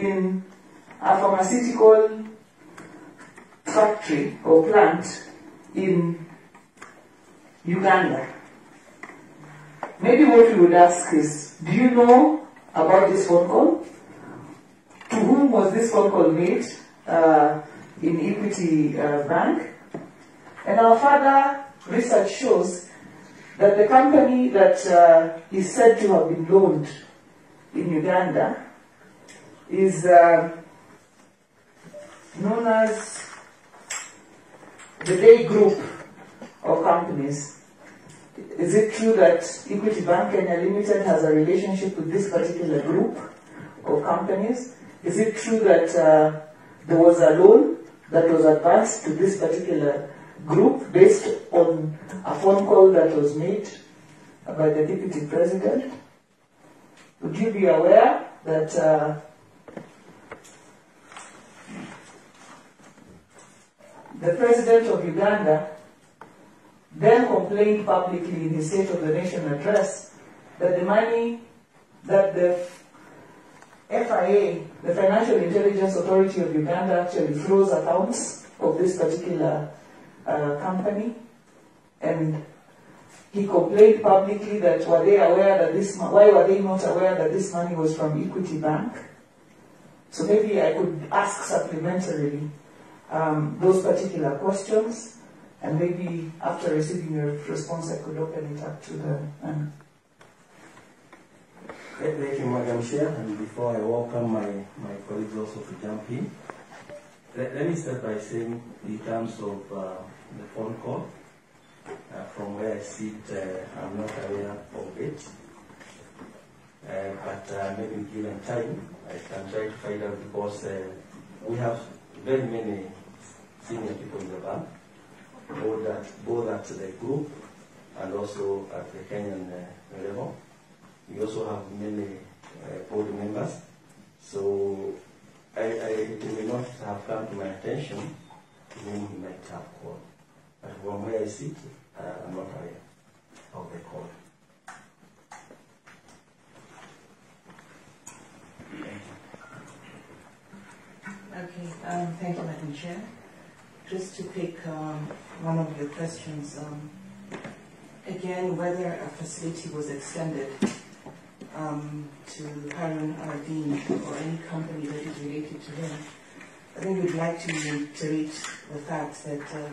in a pharmaceutical factory or plant in Uganda. Maybe what we would ask is, do you know about this phone call? To whom was this phone call made uh, in Equity uh, Bank? And our further research shows that the company that uh, is said to have been loaned in Uganda is uh, known as the Dei Group of companies. Is it true that Equity Bank Kenya Limited has a relationship with this particular group of companies? Is it true that uh, there was a loan that was advanced to this particular group based on a phone call that was made by the deputy president? Would you be aware that uh, the president of Uganda then complained publicly in his State of the Nation address that the money that the FIA, the Financial Intelligence Authority of Uganda, actually froze accounts of this particular uh, company, and he complained publicly that were they aware that this why were they not aware that this money was from Equity Bank? So maybe I could ask supplementarily um, those particular questions, and maybe after receiving your response, I could open it up to the. Thank you, Madam Chair. And before I welcome my, my colleagues also to jump in, let, let me start by saying, in terms of uh, the phone call, uh, from where I sit, uh, I'm not aware of it. Uh, but uh, maybe given time, I can try to find out because uh, we have very many senior people in the bank, both at, both at the group and also at the Kenyan uh, level. We also have many uh, board members. So I, I, it may not have come to my attention whom might have called. But from where I sit, uh, I'm not aware of the call. Okay, um, thank you, Madam Chair. Just to pick um, one of your questions, um, again, whether a facility was extended um, to Harun Aydin or any company that is related to him, I think we'd like to reiterate the fact that uh,